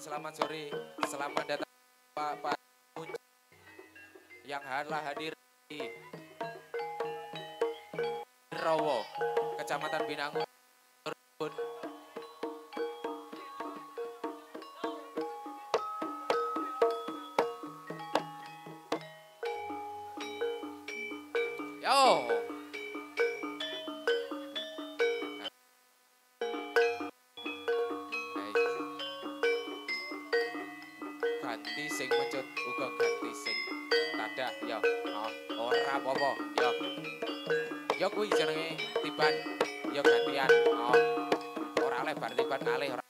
selamat sore, selamat datang Pak Pak yang telah hadir di Rowo, Kecamatan Binangun. Yo. Ganti sing mecut uga ganti sing tadah ya. Oh, ora apa-apa ya. Ya kuwi jenenge tiban ya gantian. Oh ora lebar tiban kalih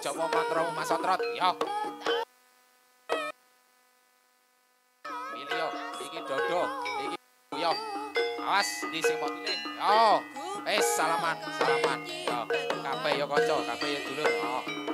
yo tokno jopo mantramu mas otrot. Yo. Milih yo iki dodo iki yo. Awas di sing motile yo. Eh salaman salaman. Yo. Kabeh yo kanca kabeh yo dulur. Yo